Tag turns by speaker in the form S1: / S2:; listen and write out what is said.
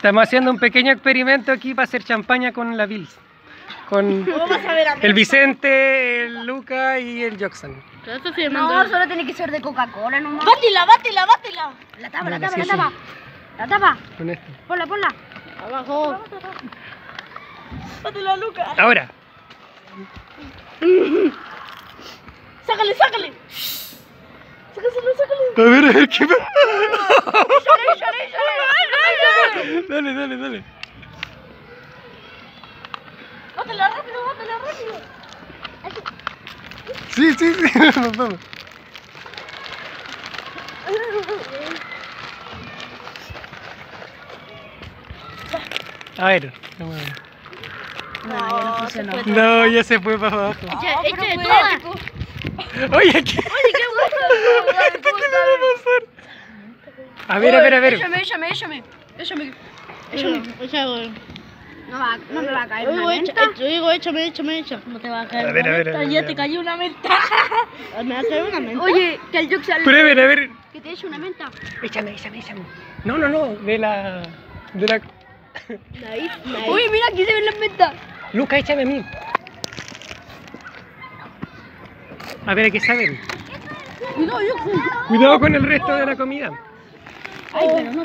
S1: Estamos haciendo un pequeño experimento aquí para hacer champaña con la Bills. Con el Vicente, el Luca y el
S2: es
S3: No, solo tiene que ser de Coca-Cola nomás.
S4: Bátila, bátila, bátila.
S3: La tapa, la tapa,
S1: sí,
S3: la
S1: sí.
S3: tapa. La tapa.
S1: Con esto.
S3: Ponla, ponla.
S2: Abajo.
S4: Bátila, Luca.
S1: Ahora.
S4: Sácale, sácale. Sácaselo, sácale.
S1: A ver, a ver qué Dale, dale, dale.
S4: Bátela rápido, bátela rápido.
S1: Sí, sí, sí. Nos vamos. A ver. vamos a ver.
S3: No, ya no.
S1: No, ya se fue para abajo.
S2: Echa, echa de
S4: fue
S2: todas.
S1: Oye, ¿qué, ¿qué le va a pasar? A ver, a ver, a ver.
S4: Échame, échame, échame. Échame.
S2: Échame. Echa, güey.
S3: No, va, no me va a caer
S2: Yo
S3: una menta.
S2: digo, échame, échame, échame. No te va a caer
S1: A ver,
S2: una
S1: a ver,
S2: menta,
S1: a ver,
S2: Ya
S1: a
S2: te
S1: ver.
S2: cayó una menta. Me va a caer una menta.
S3: Oye, que el Yuxal
S1: Prueben, a ver.
S3: que te eche una menta.
S1: Échame, échame, échame. No, no, no. De la. De la.
S2: Naif, naif.
S3: Uy, mira, aquí se ven las mentas.
S1: Luca, échame a mí. A ver, ¿a qué saben?
S2: Cuidado, yo.
S1: Cuidado con el resto de la comida.
S3: Ay, pero no